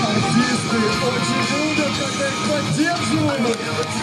артисты очень любят, когда их поддерживают.